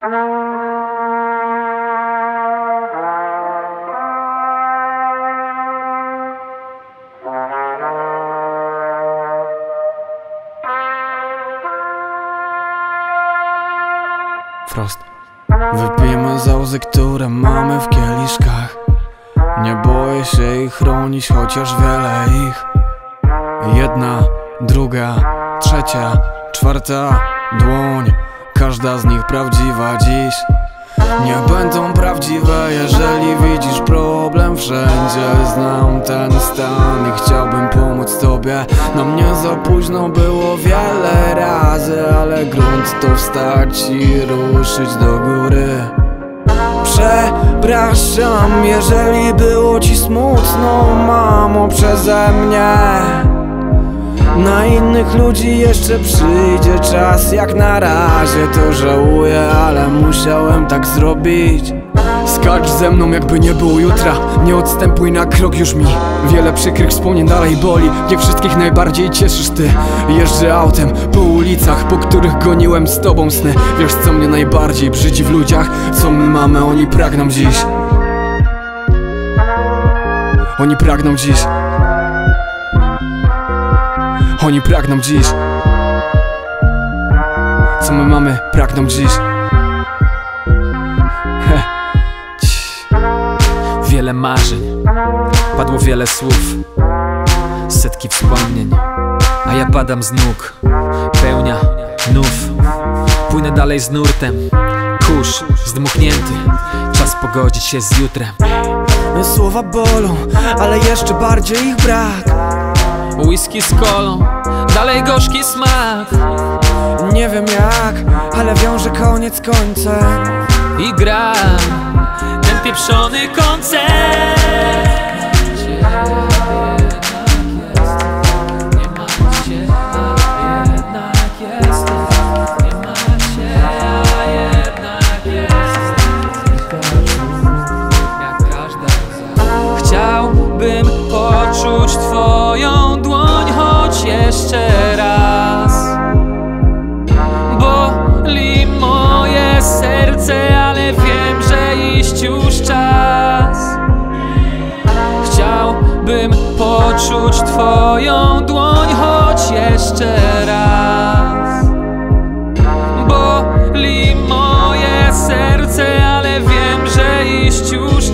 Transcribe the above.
Frost. Wypijmy za łzy, które mamy w kieliszkach. Nie boję się ich chronić, chociaż wiele ich. Jedna, druga, trzecia, czwarta dłoń Każda z nich prawdziwa dziś. Nie będą prawdziwe, jeżeli widzisz problem wszędzie Znam ten stan i chciałbym pomóc tobie. Na mnie za późno było wiele razy Ale grunt to wstać i ruszyć do góry. Przepraszam, jeżeli było ci smutno, mamo, przeze mnie na innych ludzi jeszcze przyjdzie czas Jak na razie to żałuję, ale musiałem tak zrobić. Skacz ze mną jakby nie było jutra. Nie odstępuj na krok już mi Wiele przykrych wspomnień dalej boli. Nie wszystkich najbardziej cieszysz ty. Jeżdżę autem po ulicach Po których goniłem z tobą sny. Wiesz co mnie najbardziej brzydzi w ludziach? Co my mamy, oni pragną dziś. Oni pragną dziś oni pragną dziś. Co my mamy, pragną dziś. Wiele marzeń, padło wiele słów. Setki wspomnień, a ja padam z nóg. Pełnia, nów. Płynę dalej z nurtem. Kurz, zdmuchnięty. Czas pogodzić się z jutrem. Słowa bolą, ale jeszcze bardziej ich brak Whisky z kolą, dalej gorzki smak. Nie wiem jak, ale wiąże koniec końcem. I gra ten pieprzony koncert jeszcze raz. Boli moje serce, ale wiem, że iść już czas. Chciałbym poczuć twoją dłoń choć jeszcze raz. Boli moje serce, ale wiem, że iść już